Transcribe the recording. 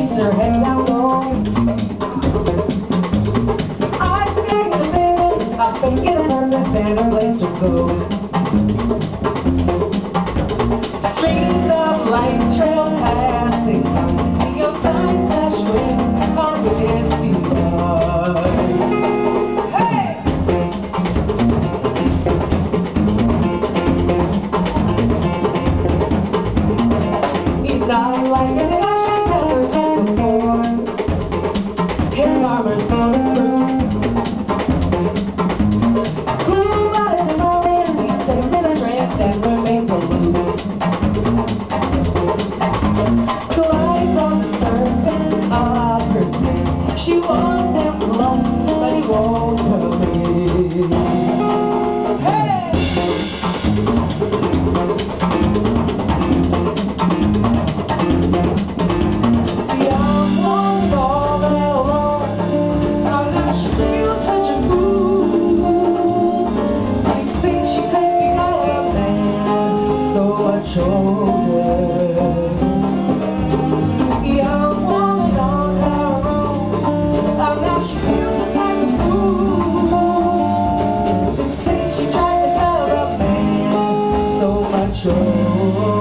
shakes her head down. I the I've the place to go. show.